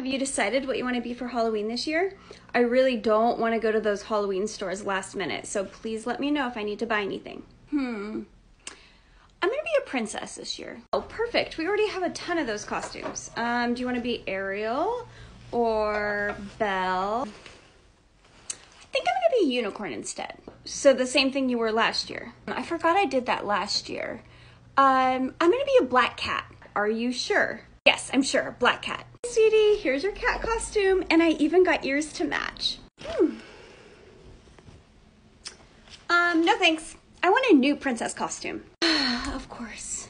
Have you decided what you want to be for Halloween this year? I really don't want to go to those Halloween stores last minute, so please let me know if I need to buy anything. Hmm. I'm gonna be a princess this year. Oh, perfect. We already have a ton of those costumes. Um, do you want to be Ariel or Belle? I think I'm gonna be a unicorn instead. So the same thing you were last year. I forgot I did that last year. Um, I'm gonna be a black cat. Are you sure? Yes, I'm sure. Black cat. Sweetie, here's your cat costume, and I even got ears to match. Hmm. Um, no thanks. I want a new princess costume. of course.